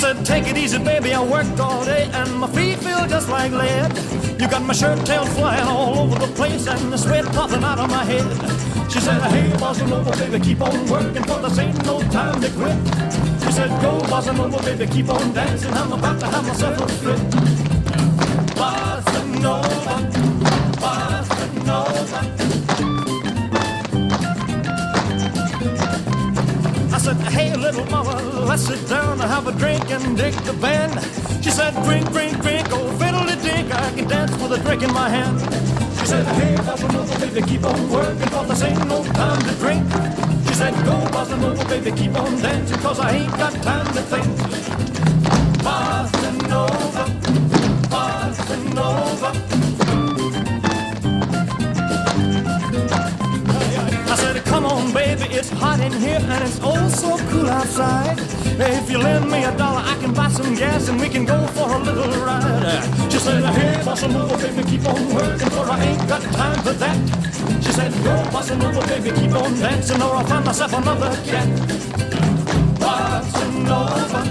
said, take it easy, baby. I worked all day and my feet feel just like lead. You got my shirt tail flying all over the place and the sweat popping out of my head. She said, hey, bossa nova, baby, keep on working, for this ain't no time to quit. She said, go, bossa nova, baby, keep on dancing. I'm about to have myself a fit. Sit down and have a drink and dig the band. She said, drink, drink, drink, oh, fiddly dink, I can dance with a drink in my hand. She said, hey, bossa nova, baby, keep on working, for this ain't no time to drink. She said, go, bossa nova, baby, keep on dancing, cause I ain't got time to think. In here and it's oh so cool outside. If you lend me a dollar, I can buy some gas and we can go for a little ride. She said, hey, bossa nova, baby, keep on working, for I ain't got time for that. She said, go, bossa nova, baby, keep on dancing, or I'll find myself another cat. Bossa nova.